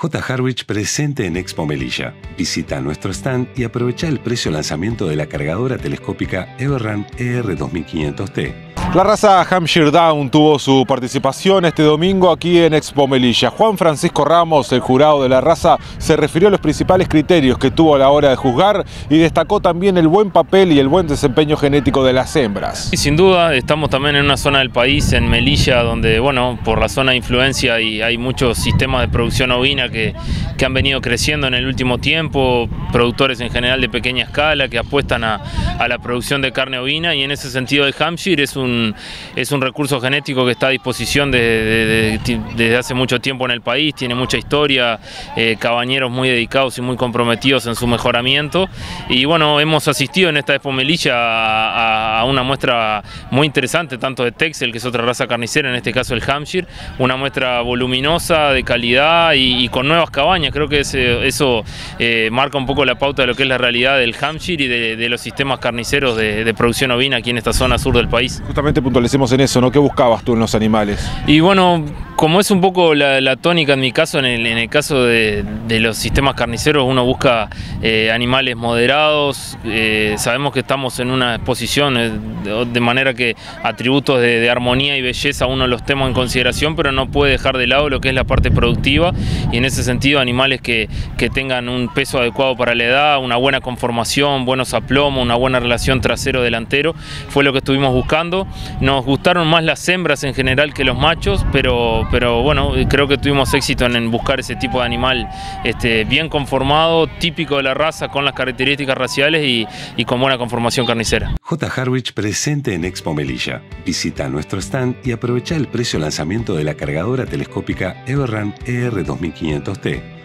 J. Harwich presente en Expo Melilla. Visita nuestro stand y aprovecha el precio lanzamiento de la cargadora telescópica Everrun ER2500T. La raza Hampshire Down tuvo su participación este domingo aquí en Expo Melilla. Juan Francisco Ramos, el jurado de la raza, se refirió a los principales criterios que tuvo a la hora de juzgar y destacó también el buen papel y el buen desempeño genético de las hembras. Y sin duda, estamos también en una zona del país, en Melilla, donde, bueno, por la zona de influencia y hay muchos sistemas de producción ovina que, que han venido creciendo en el último tiempo, productores en general de pequeña escala que apuestan a, a la producción de carne ovina y en ese sentido el Hampshire es un es un recurso genético que está a disposición desde hace mucho tiempo en el país, tiene mucha historia, eh, cabañeros muy dedicados y muy comprometidos en su mejoramiento. Y bueno, hemos asistido en esta Expo Melilla a, una muestra muy interesante, tanto de Texel, que es otra raza carnicera, en este caso el Hampshire, una muestra voluminosa, de calidad y, con nuevas cabañas. Creo que eso eh, marca un poco la pauta de lo que es la realidad del Hampshire y de, los sistemas carniceros de, producción ovina aquí en esta zona sur del país. Puntualicemos en eso, ¿no? ¿Qué buscabas tú en los animales? Y bueno, como es un poco la, tónica en mi caso, en el, caso de, los sistemas carniceros, uno busca eh, animales moderados, eh, sabemos que estamos en una exposición, eh, de, manera que atributos de, armonía y belleza uno los toma en consideración, pero no puede dejar de lado lo que es la parte productiva y en ese sentido animales que, tengan un peso adecuado para la edad, una buena conformación, buenos aplomos, una buena relación trasero-delantero, fue lo que estuvimos buscando. Nos gustaron más las hembras en general que los machos, pero pero bueno, creo que tuvimos éxito en buscar ese tipo de animal este, bien conformado, típico de la raza, con las características raciales y, y con buena conformación carnicera. J. Harwich presente en Expo Melilla. Visita nuestro stand y aprovecha el precio lanzamiento de la cargadora telescópica Everrun ER2500T